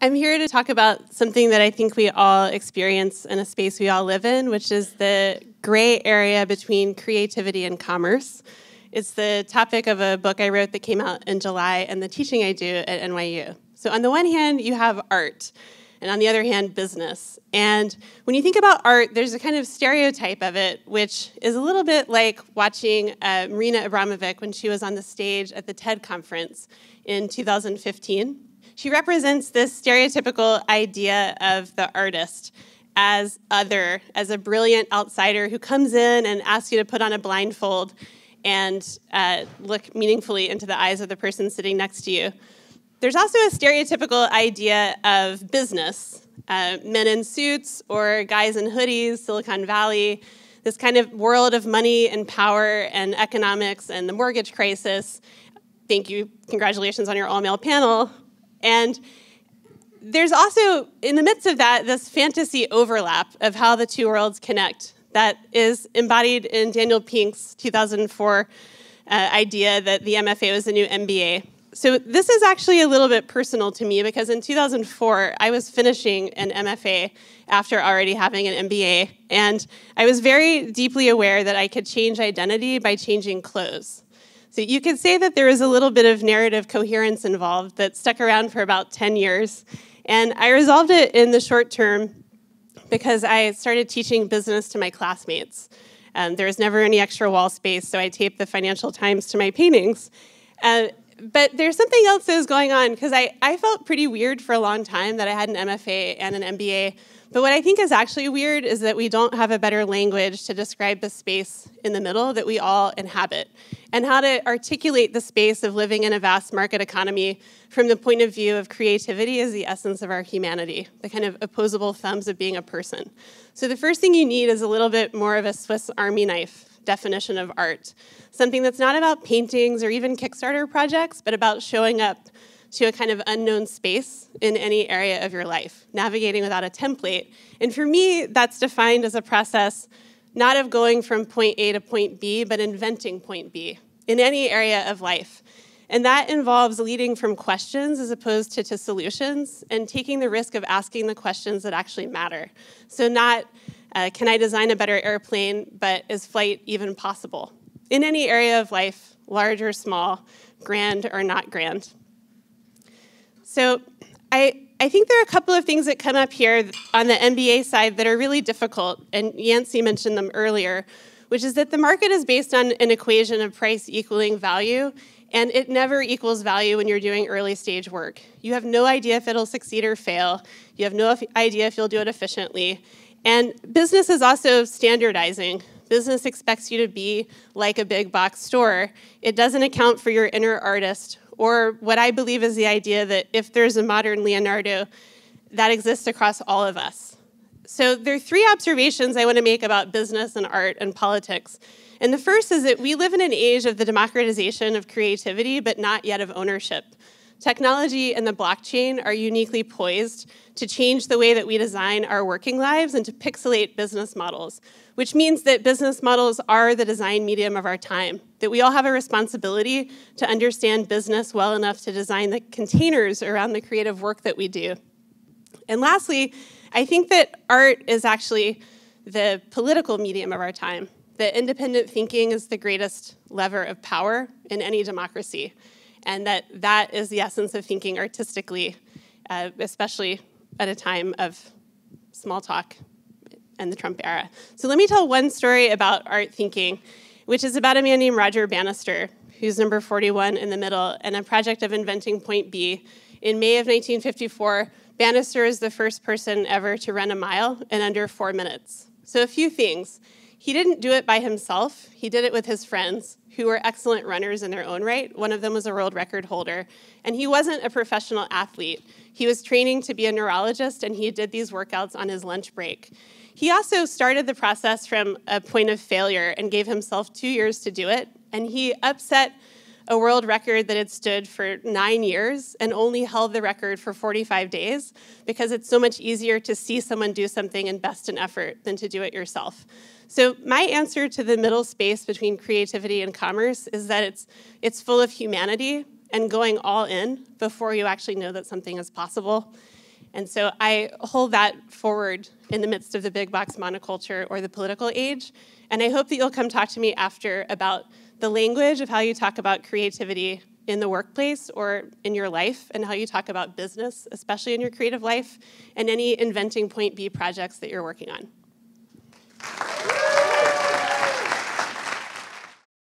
I'm here to talk about something that I think we all experience in a space we all live in, which is the gray area between creativity and commerce. It's the topic of a book I wrote that came out in July and the teaching I do at NYU. So, on the one hand, you have art, and on the other hand, business. And when you think about art, there's a kind of stereotype of it, which is a little bit like watching uh, Marina Abramovic when she was on the stage at the TED conference in 2015 she represents this stereotypical idea of the artist as other, as a brilliant outsider who comes in and asks you to put on a blindfold and uh, look meaningfully into the eyes of the person sitting next to you. There's also a stereotypical idea of business uh, men in suits or guys in hoodies, Silicon Valley, this kind of world of money and power and economics and the mortgage crisis. Thank you. Congratulations on your all male panel. And there's also, in the midst of that, this fantasy overlap of how the two worlds connect that is embodied in Daniel Pink's 2004 uh, idea that the MFA was a new MBA. So, this is actually a little bit personal to me because in 2004, I was finishing an MFA after already having an MBA, and I was very deeply aware that I could change identity by changing clothes. So you could say that there was a little bit of narrative coherence involved that stuck around for about 10 years. And I resolved it in the short term because I started teaching business to my classmates. Um, there was never any extra wall space, so I taped the Financial Times to my paintings. Uh, but there's something else that was going on because I, I felt pretty weird for a long time that I had an MFA and an MBA but what I think is actually weird is that we don't have a better language to describe the space in the middle that we all inhabit. And how to articulate the space of living in a vast market economy from the point of view of creativity as the essence of our humanity, the kind of opposable thumbs of being a person. So the first thing you need is a little bit more of a Swiss Army knife definition of art, something that's not about paintings or even Kickstarter projects, but about showing up to a kind of unknown space in any area of your life, navigating without a template. And for me, that's defined as a process not of going from point A to point B, but inventing point B in any area of life. And that involves leading from questions as opposed to, to solutions and taking the risk of asking the questions that actually matter. So, not uh, can I design a better airplane, but is flight even possible? In any area of life, large or small, grand or not grand. So I, I think there are a couple of things that come up here on the MBA side that are really difficult, and Yancey mentioned them earlier, which is that the market is based on an equation of price equaling value, and it never equals value when you're doing early stage work. You have no idea if it'll succeed or fail. You have no idea if you'll do it efficiently. And business is also standardizing. Business expects you to be like a big box store. It doesn't account for your inner artist or what I believe is the idea that if there's a modern Leonardo, that exists across all of us. So there are three observations I want to make about business and art and politics. And the first is that we live in an age of the democratization of creativity, but not yet of ownership. Technology and the blockchain are uniquely poised to change the way that we design our working lives and to pixelate business models, which means that business models are the design medium of our time, that we all have a responsibility to understand business well enough to design the containers around the creative work that we do. And lastly, I think that art is actually the political medium of our time, that independent thinking is the greatest lever of power in any democracy and that that is the essence of thinking artistically, uh, especially at a time of small talk and the Trump era. So let me tell one story about art thinking, which is about a man named Roger Bannister, who's number 41 in the middle, and a project of inventing Point B. In May of 1954, Bannister is the first person ever to run a mile in under four minutes. So, a few things. He didn't do it by himself, he did it with his friends who were excellent runners in their own right. One of them was a world record holder. And he wasn't a professional athlete. He was training to be a neurologist, and he did these workouts on his lunch break. He also started the process from a point of failure and gave himself two years to do it. And he upset a world record that had stood for nine years and only held the record for 45 days because it's so much easier to see someone do something and best an effort than to do it yourself. So my answer to the middle space between creativity and commerce is that it's it's full of humanity and going all in before you actually know that something is possible. And so I hold that forward in the midst of the big box monoculture or the political age. And I hope that you'll come talk to me after about the language of how you talk about creativity in the workplace or in your life and how you talk about business, especially in your creative life, and any inventing point B projects that you're working on.